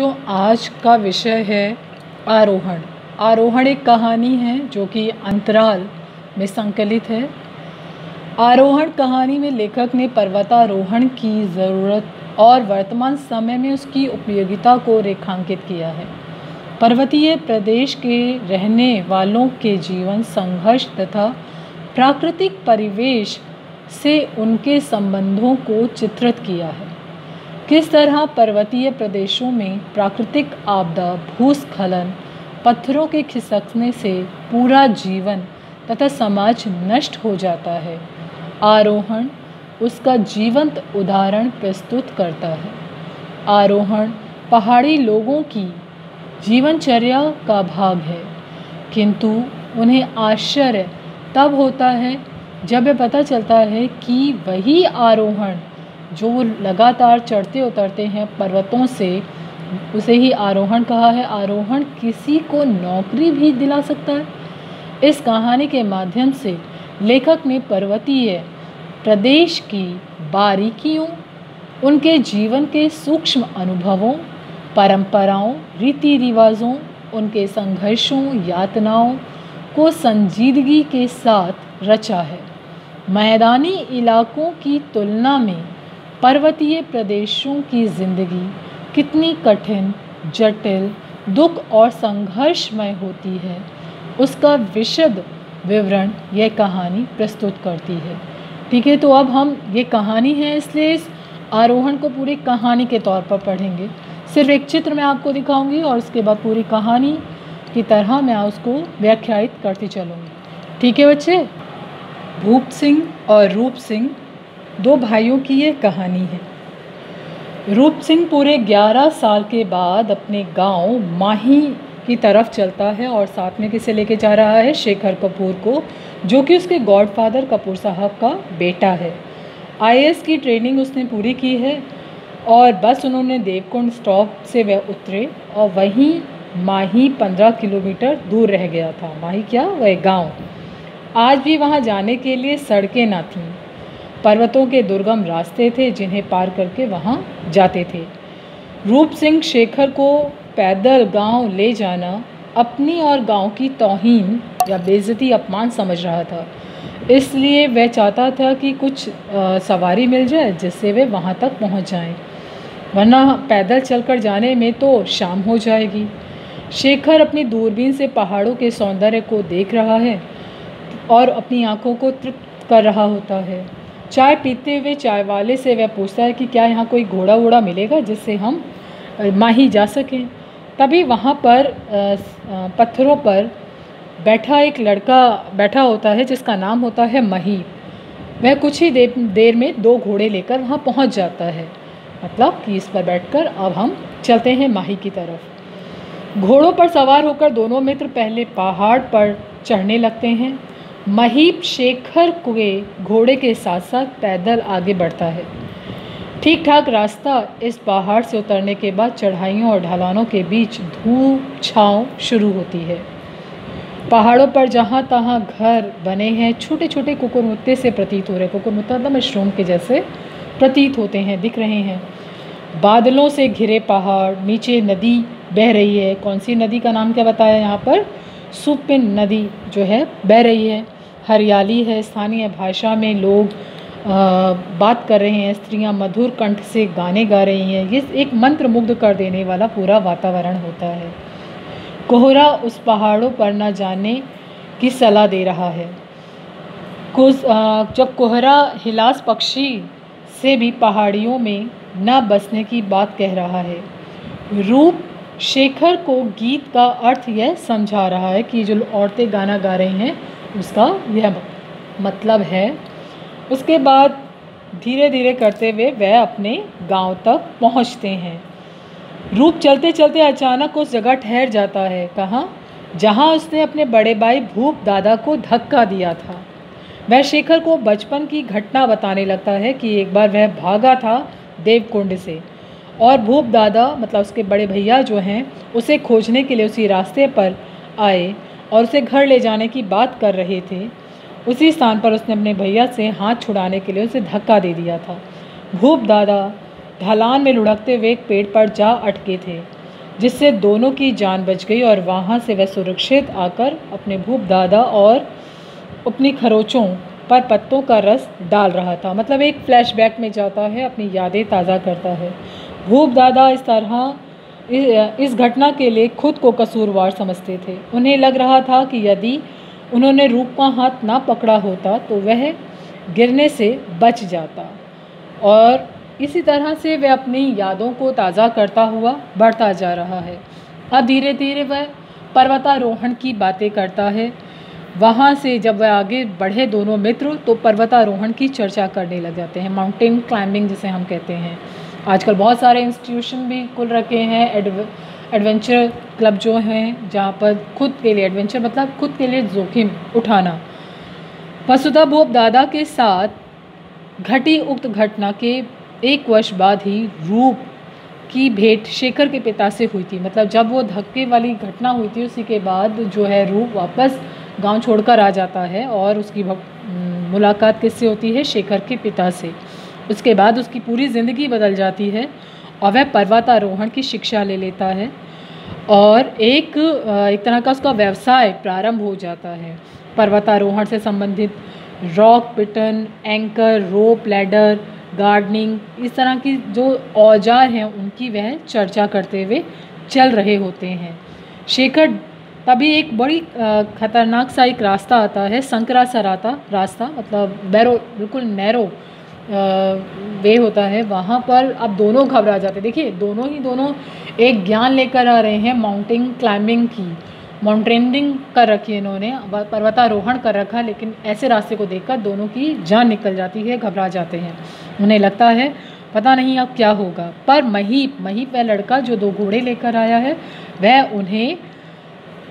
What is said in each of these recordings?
जो आज का विषय है आरोहण। आरोहण एक कहानी है जो कि अंतराल में संकलित है। आरोहण कहानी में लेखक ने पर्वतारोहण की ज़रूरत और वर्तमान समय में उसकी उपयोगिता को रेखांकित किया है। पर्वतीय प्रदेश के रहने वालों के जीवन, संघर्ष तथा प्राकृतिक परिवेश से उनके संबंधों को चित्रित किया है। किस तरह पर्वतीय प्रदेशों में प्राकृतिक आपदा, भूस्खलन, पत्थरों के खिसकने से पूरा जीवन तथा समाज नष्ट हो जाता है? आरोहण उसका जीवंत उदाहरण प्रस्तुत करता है। आरोहण पहाड़ी लोगों की जीवनचर्या का भाग है, किंतु उन्हें आश्चर्य तब होता है जब ये पता चलता है कि वही आरोहण जो लगातार चढ़ते उतरते हैं पर्वतों से, उसे ही आरोहण कहा है। आरोहण किसी को नौकरी भी दिला सकता है। इस कहानी के माध्यम से लेखक ने पर्वतीय प्रदेश की बारीकियों, उनके जीवन के सूक्ष्म अनुभवों, परंपराओं रीति रिवाजों उनके संघर्षों, यातनाओं को संजीदगी के साथ रचा है। मैदानी इलाकों की तुलना में पर्वतीय प्रदेशों की ज़िंदगी कितनी कठिन, जटिल, दुख और संघर्षमय होती है, उसका विशद विवरण यह कहानी प्रस्तुत करती है। ठीक है तो अब हम ये कहानी है, इसलिए इस आरोहण को पूरी कहानी के तौर पर पढ़ेंगे। सिर्फ़ एक चित्र मैं आपको दिखाऊँगी और उसके बाद पूरी कहानी की तरह मैं उसको व्याख्यायित करती चलूँगी। ठीक है, बच्चे? भूप सिंह और रूप सिंह दो भाइयों की ये कहानी है। रूप सिंह पूरे 11 साल के बाद अपने गाँव माही की तरफ़ चलता है और साथ में किसे लेके जा रहा है? शेखर कपूर को, जो कि उसके गॉडफादर कपूर साहब का बेटा है। आईएएस की ट्रेनिंग उसने पूरी की है और बस उन्होंने देवकुंड स्टॉप से वह उतरे और वहीं माही पंद्रह किलोमीटर दूर रह गया था। माही क्या? वह गाँव। आज भी वहाँ जाने के लिए सड़कें ना थीं। पर्वतों के दुर्गम रास्ते थे जिन्हें पार करके वहाँ जाते थे। रूप सिंह शेखर को पैदल गाँव ले जाना अपनी और गाँव की तोहीन या बेइज्जती अपमान समझ रहा था। इसलिए वह चाहता था कि कुछ आ, सवारी मिल जाए जिससे वे वहाँ तक पहुँच जाएँ। वरना पैदल चलकर जाने में तो शाम हो जाएगी। शेखर अपनी दूरबीन से पहाड़ों के सौंदर्य को देख रहा है और अपनी आँखों को तृप्त कर रहा होता है। चाय पीते हुए चाय वाले से वह पूछता है कि क्या यहाँ कोई घोड़ा वोड़ा मिलेगा जिससे हम माही जा सकें? तभी वहाँ पर पत्थरों पर बैठा एक लड़का बैठा होता है जिसका नाम होता है मही। वह कुछ ही देर देर में दो घोड़े लेकर वहाँ पहुँच जाता है। मतलब कि इस पर बैठकर अब हम चलते हैं माही की तरफ़। घोड़ों पर सवार होकर दोनों मित्र पहले पहाड़ पर चढ़ने लगते हैं। महीप शेखर के घोड़े के साथ साथ पैदल आगे बढ़ता है। ठीक ठाक रास्ता इस पहाड़ से उतरने के बाद चढ़ाइयों और ढलानों के बीच धूप छाँव शुरू होती है। पहाड़ों पर जहाँ तहाँ घर बने हैं छोटे छोटे कुकुरमुत्ते से प्रतीत हो रहे हैं। कुकुरमुत्ता मतलब मशरूम के जैसे प्रतीत होते हैं, दिख रहे हैं। बादलों से घिरे पहाड़, नीचे नदी बह रही है। कौन सी नदी का नाम क्या बताया यहाँ पर? सुपिन नदी जो है, बह रही है। हरियाली है स्थानीय भाषा में लोग आ, बात कर रहे हैं स्त्रियाँ मधुर कंठ से गाने गा रही हैं। ये एक मंत्र मुग्ध कर देने वाला पूरा वातावरण होता है। कोहरा उस पहाड़ों पर न जाने की सलाह दे रहा है। कुछ जब कोहरा हिलास पक्षी से भी पहाड़ियों में न बसने की बात कह रहा है रूप शेखर को गीत का अर्थ यह समझा रहा है कि जो औरतें गाना गा रही हैं उसका यह मतलब है। उसके बाद धीरे धीरे करते हुए वह अपने गाँव तक पहुँचते हैं। रूप चलते चलते अचानक उस जगह ठहर जाता है, कहाँ? जहाँ उसने अपने बड़े भाई भूप दादा को धक्का दिया था। वह शेखर को बचपन की घटना बताने लगता है कि एक बार वह भागा था देवकुंड से और भूप दादा मतलब उसके बड़े भैया जो हैं, उसे खोजने के लिए उसी रास्ते पर आए। और उसे घर ले जाने की बात कर रहे थे। उसी स्थान पर उसने अपने भैया से हाथ छुड़ाने के लिए उसे धक्का दे दिया था। भूप दादा ढलान में लुढ़कते हुए एक पेड़ पर जा अटके थे, जिससे दोनों की जान बच गई और वहाँ से वह सुरक्षित आकर अपने भूप दादा और अपनी खरोचों पर पत्तों का रस डाल रहा था। मतलब एक फ्लैशबैक में जाता है, अपनी यादें ताज़ा करता है। भूप दादा इस तरह इस घटना के लिए खुद को कसूरवार समझते थे। उन्हें लग रहा था कि यदि उन्होंने रूप का हाथ ना पकड़ा होता तो वह गिरने से बच जाता। और इसी तरह से वह अपनी यादों को ताज़ा करता हुआ बढ़ता जा रहा है। अब धीरे धीरे वह पर्वतारोहण की बातें करता है। वहाँ से जब वह आगे बढ़े दोनों मित्र तो पर्वतारोहण की चर्चा करने लग जाते हैं। माउंटेन क्लाइंबिंग जिसे हम कहते हैं। आजकल बहुत सारे इंस्टीट्यूशन भी खुल रखे हैं एडवेंचर क्लब जो हैं, जहाँ पर खुद के लिए एडवेंचर मतलब खुद के लिए जोखिम उठाना। वसुधा भोप दादा के साथ घटी उक्त घटना के एक वर्ष बाद ही रूप की भेंट शेखर के पिता से हुई थी। मतलब जब वो धक्के वाली घटना हुई थी, उसी के बाद जो है रूप वापस गाँव छोड़कर आ जाता है और उसकी मुलाकात किससे होती है? शेखर के पिता से। उसके बाद उसकी पूरी ज़िंदगी बदल जाती है और वह पर्वतारोहण की शिक्षा ले लेता है और एक एक तरह का उसका व्यवसाय प्रारंभ हो जाता है। पर्वतारोहण से संबंधित rock piton anchor rope ladder gardening इस तरह की जो औज़ार हैं, उनकी वह चर्चा करते हुए चल रहे होते हैं। शेखर, तभी एक बड़ी ख़तरनाक सा एक रास्ता आता है संकरा सा राता रास्ता मतलब बैरो, बिल्कुल नैरो वे होता है, वहाँ पर अब दोनों घबरा जाते देखिए, दोनों ही दोनों एक ज्ञान लेकर आ रहे हैं माउंटेन क्लाइंबिंग की। माउंटेनिंग कर रखी है इन्होंने पर्वतारोहण कर रखा लेकिन ऐसे रास्ते को देखकर दोनों की जान निकल जाती है, घबरा जाते हैं। उन्हें लगता है, पता नहीं अब क्या होगा। पर महीप महीप वह लड़का जो दो घोड़े लेकर आया है, वह उन्हें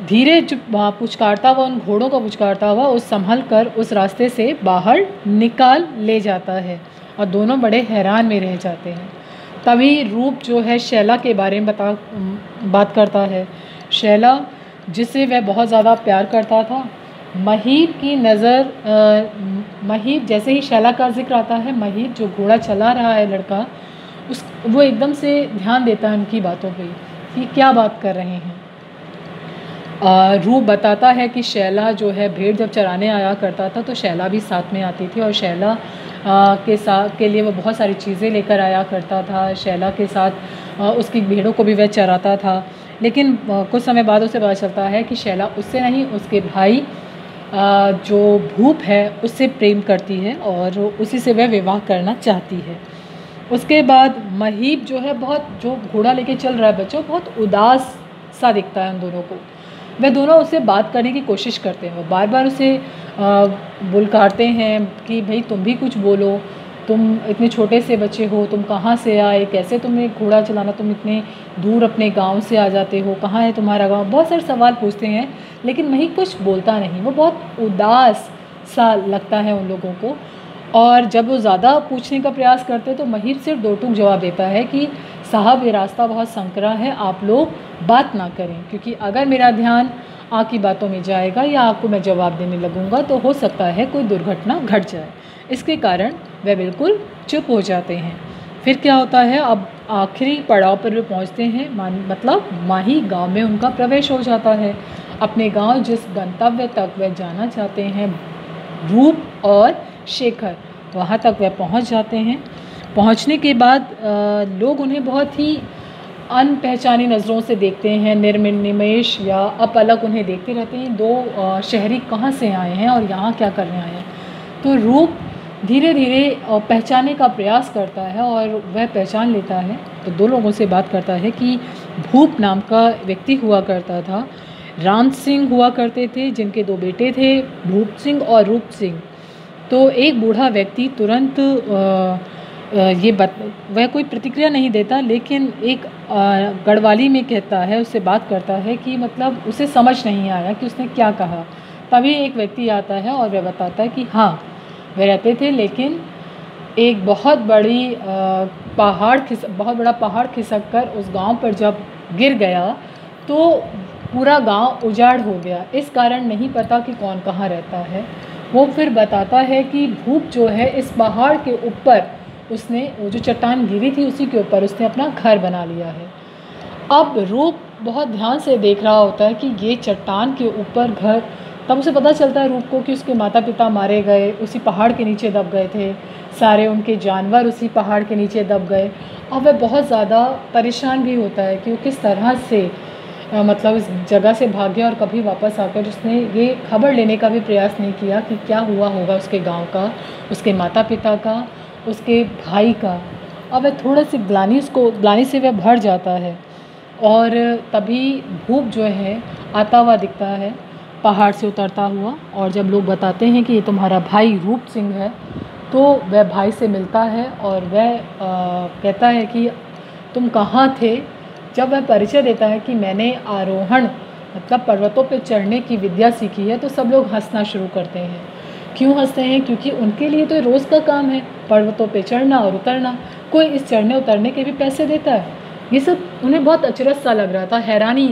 धीरे पुचकारता हुआ, उन घोड़ों को पुचकारता हुआ, उस संभल कर, उस रास्ते से बाहर निकाल ले जाता है और दोनों बड़े हैरान में रह जाते हैं। तभी रूप जो है शैला के बारे में बता बात करता है। शैला, जिसे वह बहुत ज़्यादा प्यार करता था महीब की नज़र महीब जैसे ही शैला का ज़िक्र आता है महीब जो घोड़ा चला रहा है लड़का, उस, वो एकदम से ध्यान देता है उनकी बातों पे कि क्या बात कर रहे हैं। रूप बताता है कि शैला जो है भेड़ जब चराने आया करता था तो शैला भी साथ में आती थी और शैला के साथ के लिए वो बहुत सारी चीज़ें लेकर आया करता था। शैला के साथ उसकी भेड़ों को भी वह चराता था। लेकिन कुछ समय बाद उसे पता चलता है कि शैला उससे नहीं, उसके भाई जो भूप है, उससे प्रेम करती है और उसी से वह विवाह करना चाहती है। उसके बाद महीब जो है, बहुत, जो घोड़ा लेके चल रहा है बच्चों, बहुत उदास सा दिखता है उन दोनों को। वह दोनों उससे बात करने की कोशिश करते हैं। वो बार बार उसे बुलकारते हैं कि भाई तुम भी कुछ बोलो, तुम इतने छोटे से बच्चे हो, तुम कहाँ से आए, कैसे तुम्हें घोड़ा चलाना, तुम इतने दूर अपने गाँव से आ जाते हो, कहाँ है तुम्हारा गाँव? बहुत सारे सवाल पूछते हैं, लेकिन वही कुछ बोलता नहीं। वो बहुत उदास सा लगता है उन लोगों को। और जब वो ज़्यादा पूछने का प्रयास करते हैं तो महिर सिर्फ़ दो टूक जवाब देता है कि साहब, ये रास्ता बहुत संकरा है, आप लोग बात ना करें, क्योंकि अगर मेरा ध्यान आपकी बातों में जाएगा या आपको मैं जवाब देने लगूँगा तो हो सकता है कोई दुर्घटना घट जाए। इसके कारण वह बिल्कुल चुप हो जाते हैं। फिर क्या होता है, अब आखिरी पड़ाव पर वे पहुँचते हैं, मान मतलब माही गाँव में उनका प्रवेश हो जाता है। अपने गाँव जिस गंतव्य तक वे जाना चाहते हैं, रूप और शेखर, वहाँ तक वह पहुँच जाते हैं। पहुँचने के बाद लोग उन्हें बहुत ही अनपहचानी नज़रों से देखते हैं निर्मिनिमेश या अप अलग उन्हें देखते रहते हैं, दो शहरी कहाँ से आए हैं और यहाँ क्या करने आए हैं? तो रूप धीरे धीरे पहचाने का प्रयास करता है और वह पहचान लेता है। तो दो लोगों से बात करता है कि भूप नाम का व्यक्ति हुआ करता था। राम सिंह हुआ करते थे, जिनके दो बेटे थे, भूप सिंह और रूप सिंह। तो एक बूढ़ा व्यक्ति तुरंत ये बत, वह कोई प्रतिक्रिया नहीं देता, लेकिन एक गढ़वाली में कहता है, उससे बात करता है कि मतलब उसे समझ नहीं आया कि उसने क्या कहा। तभी एक व्यक्ति आता है और वह बताता है कि हाँ वह रहते थे, लेकिन एक बहुत बड़ी पहाड़ खिस, बहुत बड़ा पहाड़ खिसक कर उस गाँव पर जब गिर गया तो पूरा गाँव उजाड़ हो गया। इस कारण नहीं पता कि कौन कहाँ रहता है। वो फिर बताता है कि भूप जो है, इस पहाड़ के ऊपर उसने वो जो चट्टान गिरी थी उसी के ऊपर उसने अपना घर बना लिया है। अब रूप बहुत ध्यान से देख रहा होता है कि ये चट्टान के ऊपर घर तब उसे पता चलता है रूप को कि उसके माता पिता मारे गए उसी पहाड़ के नीचे दब गए थे। सारे उनके जानवर उसी पहाड़ के नीचे दब गए। और वह बहुत ज़्यादा परेशान भी होता है कि वो किस तरह से आ, मतलब इस जगह से भाग गया और कभी वापस आकर उसने ये खबर लेने का भी प्रयास नहीं किया कि क्या हुआ होगा उसके गाँव का उसके माता पिता का। उसके भाई का। और वह थोड़ा सी ग्लानी उसको, ग्लानी से वह भर जाता है और तभी भूप जो है, आता हुआ दिखता है, पहाड़ से उतरता हुआ। और जब लोग बताते हैं कि ये तुम्हारा भाई रूप सिंह है तो वह भाई से मिलता है और वह कहता है कि तुम कहाँ थे? जब वह परिचय देता है कि मैंने आरोहण मतलब पर्वतों पर चढ़ने की विद्या सीखी है तो सब लोग हंसना शुरू करते हैं। क्यों हँसते हैं? क्योंकि उनके लिए तो रोज़ का काम है। पर्वतों पे चढ़ना और उतरना। कोई इस चढ़ने उतरने के भी पैसे देता है? ये सब उन्हें बहुत अचरज सा लग रहा था। हैरानी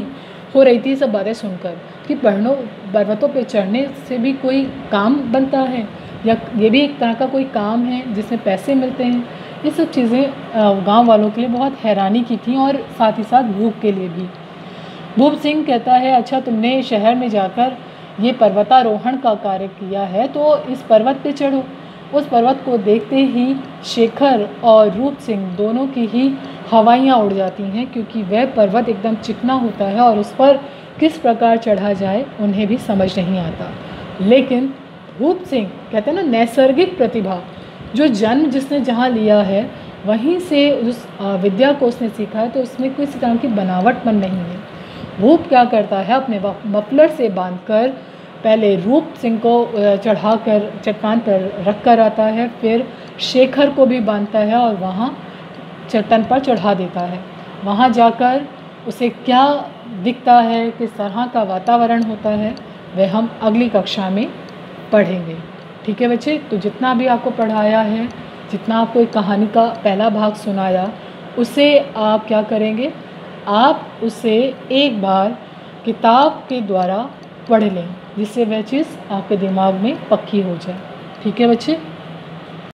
हो रही थी सब बातें सुनकर कि पढ़नो पर्वतों पे चढ़ने से भी कोई काम बनता है? या ये भी एक तरह का कोई काम है जिसमें पैसे मिलते हैं? ये सब चीज़ें गाँव वालों के लिए बहुत हैरानी की थी और साथ ही साथ भूप के लिए भी। भूप सिंह कहता है अच्छा तुमने शहर में जाकर ये पर्वतारोहण का कार्य किया है तो इस पर्वत पे चढ़ो। उस पर्वत को देखते ही शेखर और रूप सिंह दोनों की ही हवाइयाँ उड़ जाती हैं, क्योंकि वह पर्वत एकदम चिकना होता है और उस पर किस प्रकार चढ़ा जाए, उन्हें भी समझ नहीं आता। लेकिन रूप सिंह, कहते हैं ना, नैसर्गिक प्रतिभा, जो जन्म जिसने जहाँ लिया है, वहीं से उस विद्या को उसने सीखा है तो उसमें किसी तरह की बनावटपन नहीं है। वो क्या करता है, अपने मफलर से बांधकर पहले रूप सिंह को चढ़ाकर, चट्टान पर रख कर आता है, फिर शेखर को भी बांधता है और वहाँ चट्टान पर चढ़ा देता है। वहाँ जाकर उसे क्या दिखता है, किस तरह का वातावरण होता है, वह हम अगली कक्षा में पढ़ेंगे। ठीक है बच्चे? तो जितना भी आपको पढ़ाया है, जितना आपको एक कहानी का पहला भाग सुनाया, उसे आप क्या करेंगे? आप उसे एक बार किताब के द्वारा पढ़ लें, जिससे वह चीज़ आपके दिमाग में पक्की हो जाए। ठीक है बच्चे?